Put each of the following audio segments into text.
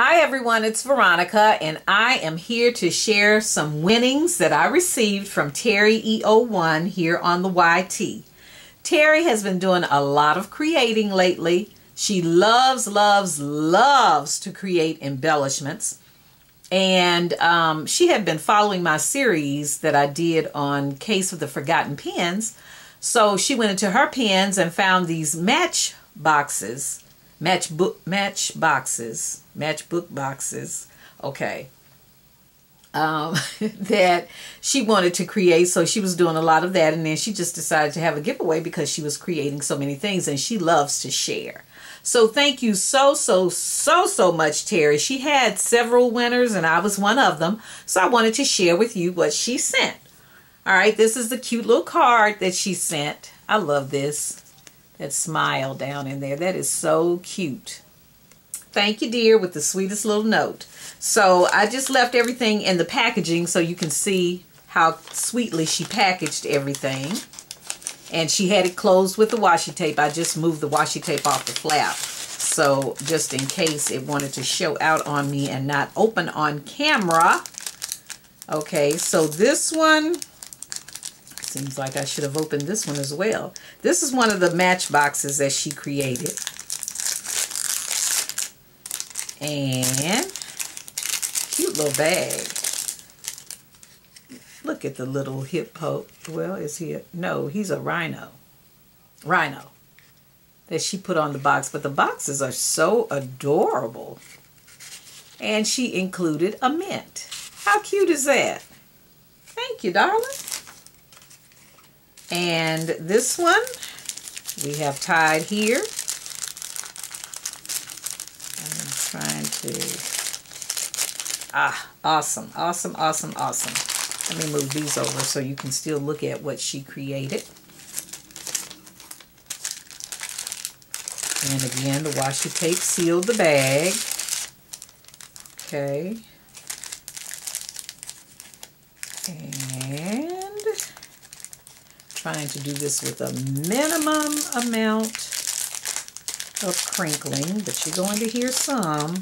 Hi everyone, it's Veronica and I am here to share some winnings that I received from Terry EO1 here on the YT. Terry has been doing a lot of creating lately. She loves, loves, loves to create embellishments. And um, she had been following my series that I did on Case of the Forgotten Pens. So she went into her pens and found these match boxes match book match boxes matchbook boxes okay. Um, that she wanted to create so she was doing a lot of that and then she just decided to have a giveaway because she was creating so many things and she loves to share. So thank you so so so so much terry. She had several winners and i was one of them so i wanted to share with you what she sent. All right this is the cute little card that she sent. I love this that smile down in there. That is so cute. Thank you, dear, with the sweetest little note. So I just left everything in the packaging so you can see how sweetly she packaged everything. And she had it closed with the washi tape. I just moved the washi tape off the flap. So just in case it wanted to show out on me and not open on camera. Okay, so this one Seems like I should have opened this one as well. This is one of the match boxes that she created. And cute little bag. Look at the little hippo. Well, is he a, no, he's a rhino. Rhino that she put on the box. But the boxes are so adorable. And she included a mint. How cute is that? Thank you, darling. And this one we have tied here. I'm trying to, ah, awesome, awesome, awesome, awesome. Let me move these over so you can still look at what she created. And again, the washi tape sealed the bag. Okay. And trying to do this with a minimum amount of crinkling, but you're going to hear some.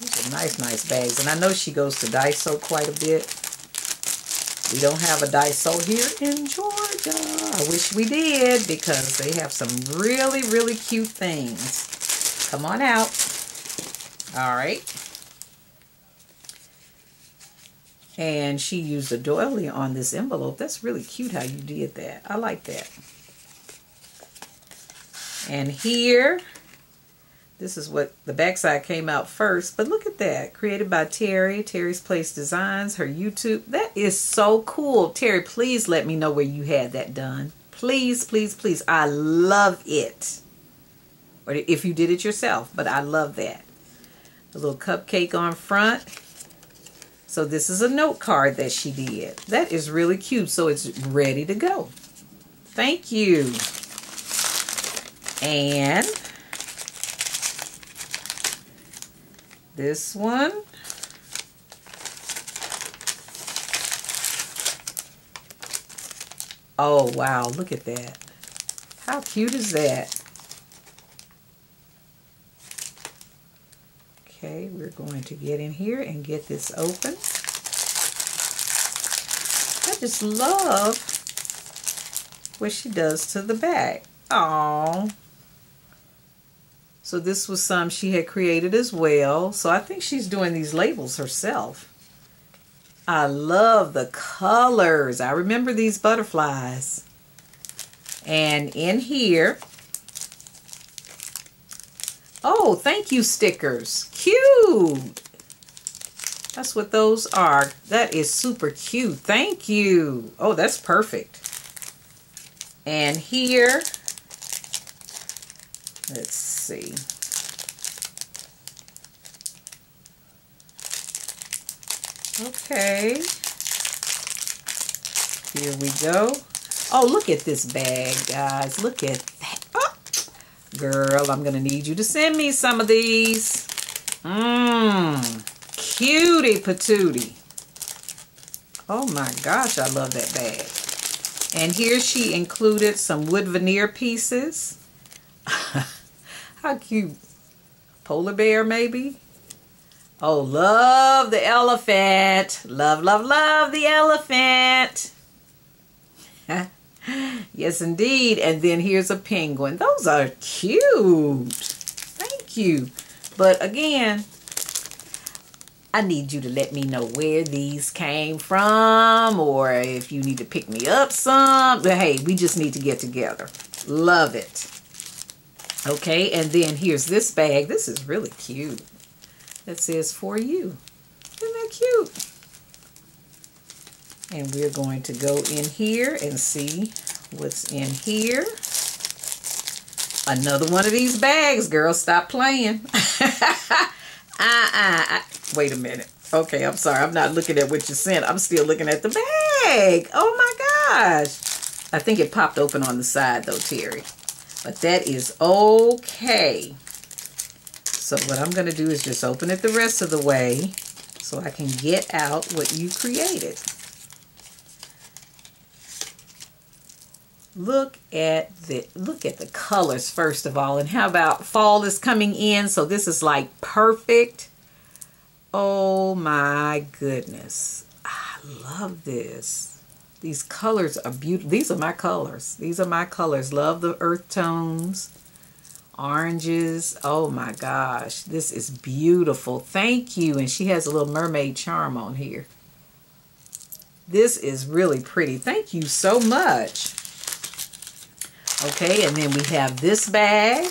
These are nice, nice bags. And I know she goes to Daiso quite a bit. We don't have a Daiso here in Georgia. I wish we did because they have some really, really cute things. Come on out. All right. And she used a doily on this envelope. That's really cute how you did that. I like that. And here, this is what the backside came out first. But look at that. Created by Terry. Terry's Place Designs. Her YouTube. That is so cool. Terry, please let me know where you had that done. Please, please, please. I love it. Or if you did it yourself. But I love that. A little cupcake on front. So this is a note card that she did. That is really cute. So it's ready to go. Thank you. And this one. Oh, wow. Look at that. How cute is that? Okay, we're going to get in here and get this open. I just love what she does to the back. Oh. So this was some she had created as well. So I think she's doing these labels herself. I love the colors. I remember these butterflies. And in here, Oh, thank you stickers. Cute. That's what those are. That is super cute. Thank you. Oh, that's perfect. And here, let's see. Okay. Here we go. Oh, look at this bag, guys. Look at. Girl, I'm going to need you to send me some of these. Mmm. Cutie patootie. Oh my gosh, I love that bag. And here she included some wood veneer pieces. How cute. Polar bear, maybe? Oh, love the elephant. Love, love, love the elephant. yes, indeed. And then here's a penguin. Those are cute. Thank you. But again, I need you to let me know where these came from or if you need to pick me up some. But hey, we just need to get together. Love it. Okay, and then here's this bag. This is really cute. That says for you. Isn't that cute? And we're going to go in here and see what's in here. Another one of these bags, girl. Stop playing. uh, uh, uh. Wait a minute. Okay, I'm sorry. I'm not looking at what you sent. I'm still looking at the bag. Oh my gosh. I think it popped open on the side though, Terry. But that is okay. So what I'm going to do is just open it the rest of the way so I can get out what you created. Look at the look at the colors first of all. And how about fall is coming in, so this is like perfect. Oh my goodness. I love this. These colors are beautiful. These are my colors. These are my colors. Love the earth tones. Oranges. Oh my gosh. This is beautiful. Thank you. And she has a little mermaid charm on here. This is really pretty. Thank you so much. Okay, and then we have this bag.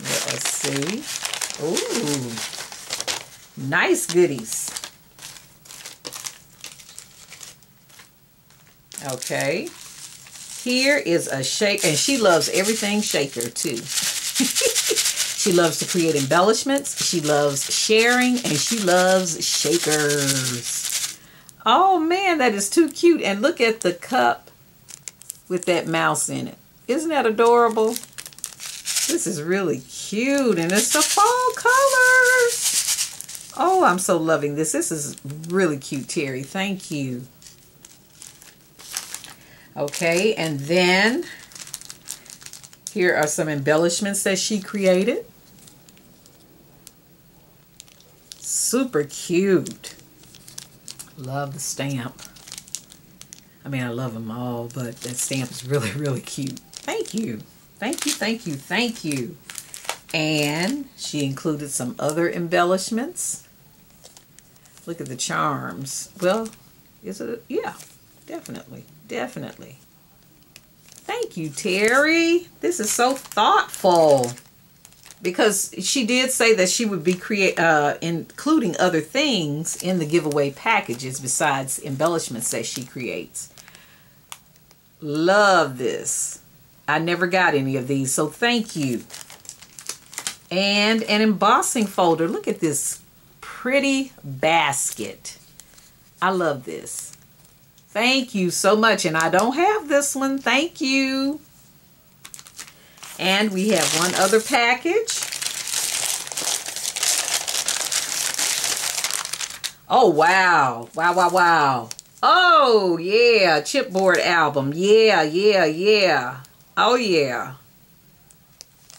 Let's see. Ooh, nice goodies. Okay. Here is a shake, and she loves everything shaker too. she loves to create embellishments. She loves sharing, and she loves shakers. Oh man, that is too cute. And look at the cup with that mouse in it. Isn't that adorable? This is really cute and it's the fall colors. Oh, I'm so loving this. This is really cute, Terry. Thank you. Okay, and then here are some embellishments that she created. Super cute. Love the stamp. I mean, I love them all, but that stamp is really, really cute. Thank you. Thank you, thank you, thank you. And she included some other embellishments. Look at the charms. Well, is it? Yeah, definitely, definitely. Thank you, Terry. This is so thoughtful. Because she did say that she would be create, uh, including other things in the giveaway packages besides embellishments that she creates. Love this. I never got any of these, so thank you. And an embossing folder. Look at this pretty basket. I love this. Thank you so much. And I don't have this one. Thank you. And we have one other package. Oh, wow. Wow, wow, wow. Oh, yeah, chipboard album. Yeah, yeah, yeah. Oh, yeah.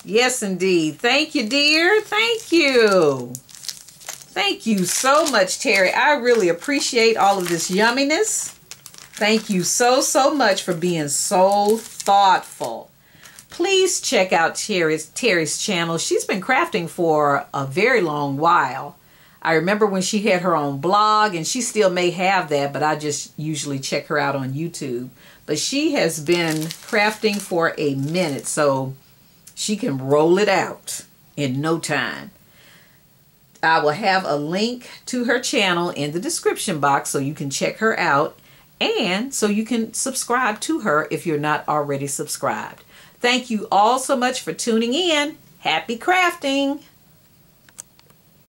Yes, indeed. Thank you, dear. Thank you. Thank you so much, Terry. I really appreciate all of this yumminess. Thank you so, so much for being so thoughtful. Please check out Terry's, Terry's channel. She's been crafting for a very long while. I remember when she had her own blog, and she still may have that, but I just usually check her out on YouTube. But she has been crafting for a minute, so she can roll it out in no time. I will have a link to her channel in the description box so you can check her out and so you can subscribe to her if you're not already subscribed. Thank you all so much for tuning in. Happy crafting!